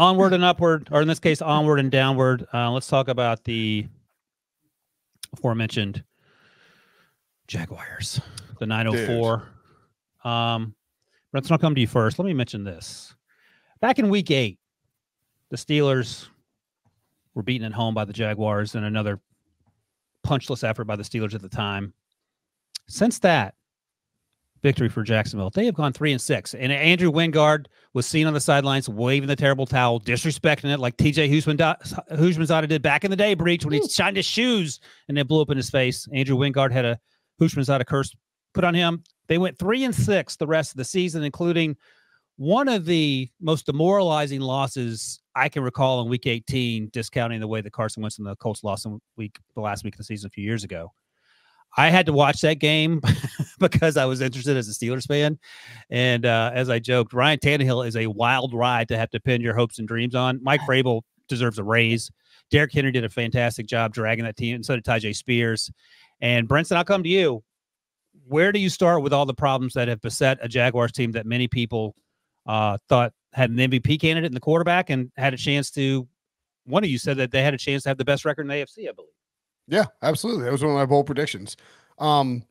onward and upward, or in this case, onward and downward. Uh, let's talk about the aforementioned Jaguars, the 904. Um, let's not come to you first. Let me mention this. Back in week eight, the Steelers were beaten at home by the Jaguars in another punchless effort by the Steelers at the time. Since that, victory for Jacksonville. They have gone three and six. And Andrew Wingard was seen on the sidelines waving the terrible towel, disrespecting it like TJ Houshmandzadeh did back in the day, Breech, when he shined his shoes and they blew up in his face. Andrew Wingard had a Houshmandzadeh curse put on him. They went three and six the rest of the season, including one of the most demoralizing losses I can recall in week 18, discounting the way that Carson Wentz and the Colts lost in week the last week of the season a few years ago. I had to watch that game because I was interested as a Steelers fan. And uh, as I joked, Ryan Tannehill is a wild ride to have to pin your hopes and dreams on. Mike Vrabel deserves a raise. Derrick Henry did a fantastic job dragging that team, and so did Tyjae Spears. And Brinson, I'll come to you. Where do you start with all the problems that have beset a Jaguars team that many people uh, thought had an MVP candidate in the quarterback and had a chance to? One of you said that they had a chance to have the best record in the AFC, I believe. Yeah, absolutely. That was one of my bold predictions. Um,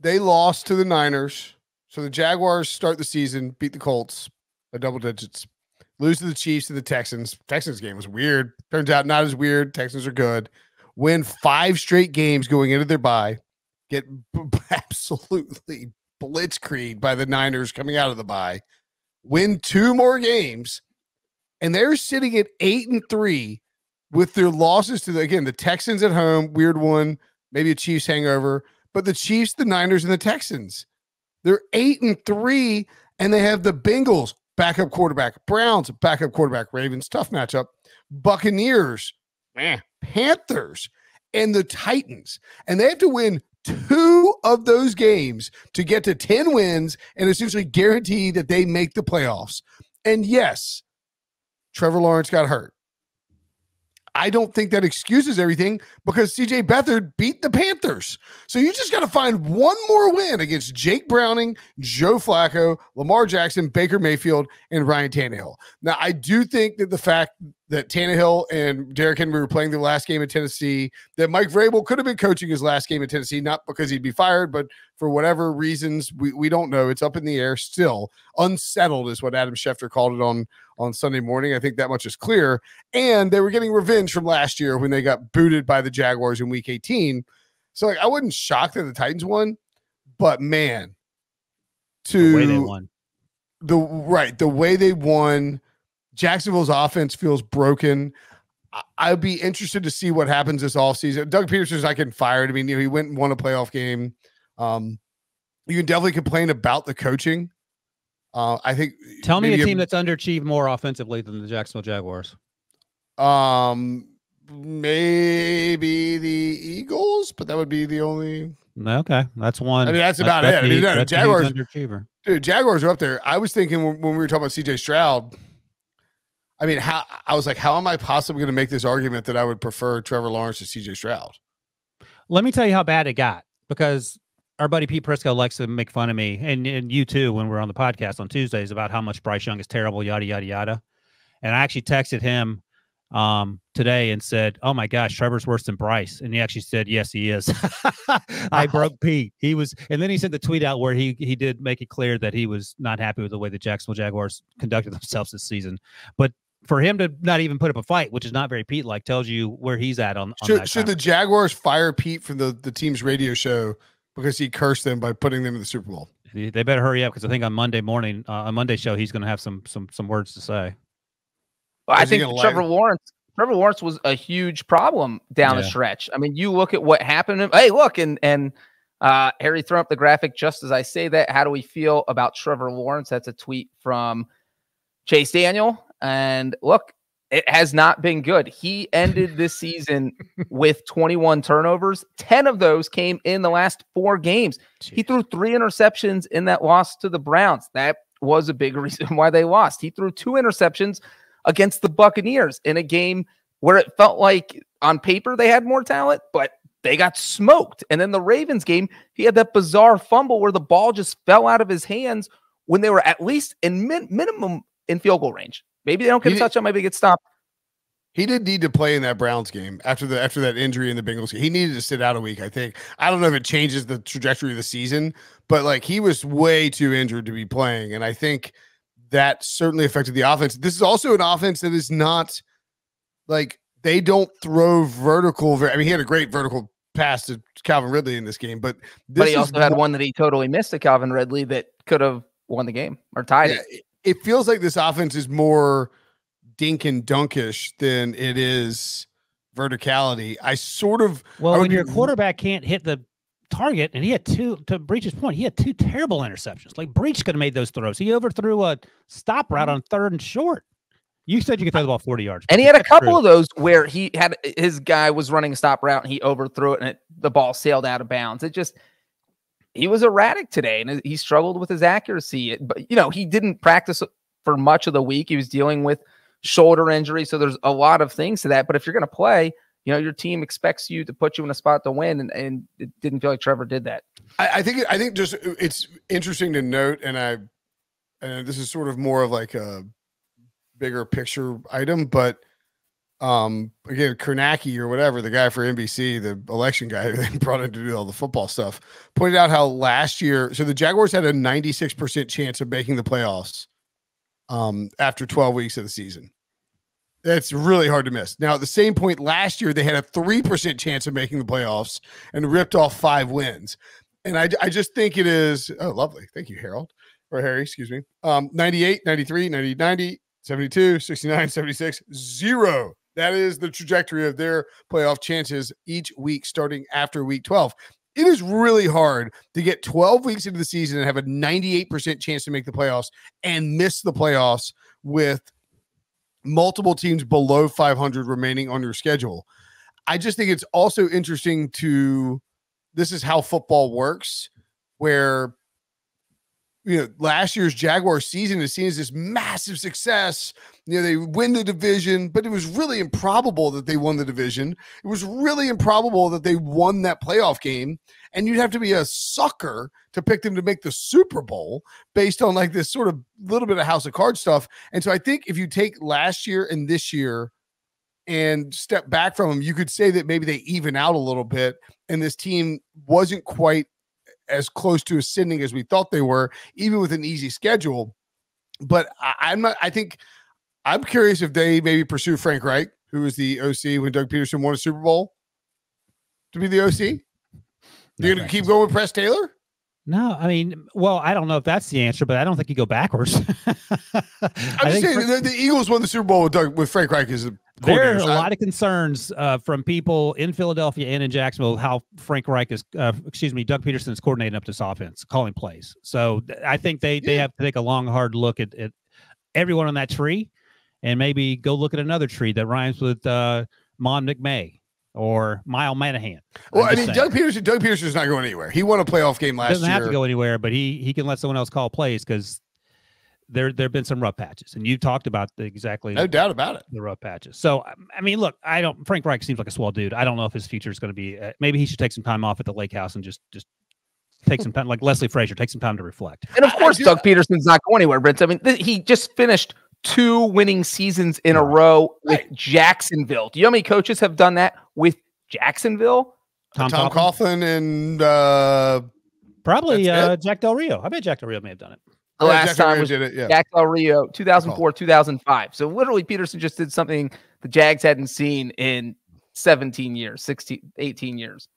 they lost to the Niners. So the Jaguars start the season, beat the Colts by double digits, lose to the Chiefs to the Texans. Texans game was weird. Turns out not as weird. Texans are good. Win five straight games going into their bye. Get absolutely blitzkrieg by the Niners coming out of the bye. Win two more games, and they're sitting at eight and three with their losses to the, again the Texans at home, weird one, maybe a Chiefs hangover, but the Chiefs, the Niners, and the Texans, they're eight and three, and they have the Bengals backup quarterback, Browns backup quarterback, Ravens tough matchup, Buccaneers, Panthers, and the Titans, and they have to win two of those games to get to 10 wins and essentially guarantee that they make the playoffs. And yes, Trevor Lawrence got hurt. I don't think that excuses everything because CJ Beathard beat the Panthers. So you just got to find one more win against Jake Browning, Joe Flacco, Lamar Jackson, Baker Mayfield, and Ryan Tannehill. Now, I do think that the fact that Tannehill and Derrick Henry were playing the last game in Tennessee, that Mike Vrabel could have been coaching his last game in Tennessee, not because he'd be fired, but for whatever reasons, we, we don't know. It's up in the air still. Unsettled is what Adam Schefter called it on, on Sunday morning. I think that much is clear. And they were getting revenge from last year when they got booted by the Jaguars in week 18. So like I wasn't shocked that the Titans won, but man, to the way they won. The right, the way they won Jacksonville's offense feels broken. I'd be interested to see what happens this offseason. Doug Pederson's I can fire. I mean, you know, he went and won a playoff game. Um, you can definitely complain about the coaching. Uh, I think. Tell me a team a, that's underachieved more offensively than the Jacksonville Jaguars. Um, maybe the Eagles, but that would be the only. Okay, that's one. I mean, that's, that's about it. I mean, no, Jaguars underachiever. Dude, Jaguars are up there. I was thinking when, when we were talking about CJ Stroud I mean, how I was like, how am I possibly going to make this argument that I would prefer Trevor Lawrence to CJ Stroud? Let me tell you how bad it got because our buddy Pete Prisco likes to make fun of me and, and you too when we're on the podcast on Tuesdays about how much Bryce Young is terrible, yada, yada, yada. And I actually texted him um, today and said, Oh my gosh, Trevor's worse than Bryce. And he actually said, Yes, he is. I broke Pete. He was, and then he sent the tweet out where he he did make it clear that he was not happy with the way the Jacksonville Jaguars conducted themselves this season. But for him to not even put up a fight, which is not very Pete like, tells you where he's at on. on should, should the Jaguars fire Pete from the the team's radio show because he cursed them by putting them in the Super Bowl? They better hurry up because I think on Monday morning, uh, on Monday show, he's going to have some some some words to say. Well, I think Trevor Lawrence. Trevor Lawrence was a huge problem down yeah. the stretch. I mean, you look at what happened. Hey, look, and and uh, Harry throw up the graphic just as I say that. How do we feel about Trevor Lawrence? That's a tweet from Chase Daniel. And look, it has not been good. He ended this season with 21 turnovers. 10 of those came in the last four games. Jeez. He threw three interceptions in that loss to the Browns. That was a big reason why they lost. He threw two interceptions against the Buccaneers in a game where it felt like on paper they had more talent, but they got smoked. And then the Ravens game, he had that bizarre fumble where the ball just fell out of his hands when they were at least in min- minimum in field goal range. Maybe they don't get he a touchdown. Maybe they get stopped. He did need to play in that Browns game after the after that injury in the Bengals. He needed to sit out a week. I think. I don't know if it changes the trajectory of the season, but like he was way too injured to be playing, and I think that certainly affected the offense. This is also an offense that is not like they don't throw vertical. I mean, he had a great vertical pass to Calvin Ridley in this game, but but he also had one that he totally missed to Calvin Ridley that could have won the game or tied yeah, it. It feels like this offense is more dink and dunkish than it is verticality. I sort of well, when your quarterback can't hit the target, and he had two to Breech's point, he had two terrible interceptions. Like Breech could have made those throws. He overthrew a stop route mm-hmm. on third and short. You said you could throw the ball 40 yards. And he had a couple true. of those where he had his guy was running a stop route and he overthrew it and it, the ball sailed out of bounds. It just he was erratic today and he struggled with his accuracy. But you know, he didn't practice for much of the week. He was dealing with shoulder injury. So there's a lot of things to that. But if you're going to play, you know, your team expects you to put you in a spot to win. And, and it didn't feel like Trevor did that. I, I think, I think just uh, it's interesting to note, and I, and this is sort of more of like a bigger picture item, but um again Kornacki or whatever the guy for NBC the election guy brought in to do all the football stuff pointed out how last year so the Jaguars had a 96% chance of making the playoffs um, after 12 weeks of the season. That's really hard to miss. Now, at the same point last year, they had a 3% chance of making the playoffs and ripped off five wins. And I, I just think it is, oh, lovely. Thank you, Harold or Harry, excuse me. Um, 98, 93, 90, 90, 72, 69, 76, zero. That is the trajectory of their playoff chances each week starting after week 12 it is really hard to get 12 weeks into the season and have a 98% chance to make the playoffs and miss the playoffs with multiple teams below 500 remaining on your schedule. I just think it's also interesting to this is how football works where you know, last year's Jaguar season is seen as this massive success. You know, they win the division, but it was really improbable that they won the division. It was really improbable that they won that playoff game. And you'd have to be a sucker to pick them to make the Super Bowl based on like this sort of little bit of house of cards stuff. And so I think if you take last year and this year and step back from them, you could say that maybe they even out a little bit. And this team wasn't quite as close to ascending as we thought they were, even with an easy schedule. But I, am not. I think I'm curious if they maybe pursue Frank Reich, who was the OC when Doug Pederson won a Super Bowl, to be the OC. You're going to keep going with Press Taylor? No, I mean, well, I don't know if that's the answer, but I don't think you go backwards. I'm just saying Frank, the, the, Eagles won the Super Bowl with Doug with Frank Reich as a there are a lot of concerns uh, from people in Philadelphia and in Jacksonville how Frank Reich is, uh, excuse me, Doug Pederson is coordinating up this offense, calling plays. So I think they yeah. they have to take a long, hard look at, at everyone on that tree, and maybe go look at another tree that rhymes with uh, Mon McMay or Mile Manahan. Well, I mean, saying. Doug Pederson, Doug Pederson's not going anywhere. He won a playoff game last Doesn't year. Doesn't have to go anywhere, but he he can let someone else call plays because there there have been some rough patches, and you talked about the, exactly no doubt about it the rough patches. So I mean, look, I don't. Frank Reich seems like a swell dude. I don't know if his future is going to be. Uh, maybe he should take some time off at the lake house and just just take some time, like Leslie Frazier, take some time to reflect. And of course, Doug Pederson's not going anywhere, Brent. I mean, th- he just finished two winning seasons in a row with right. Jacksonville. Do you know how many coaches have done that with Jacksonville? Tom, Tom Coughlin and uh, probably uh, Jack Del Rio. I bet Jack Del Rio may have done it. The yeah, last Jack time was did it, yeah. Jack Del Rio, 2004, 2005. So literally, Pederson just did something the Jags hadn't seen in 17 years, 16, 18 years.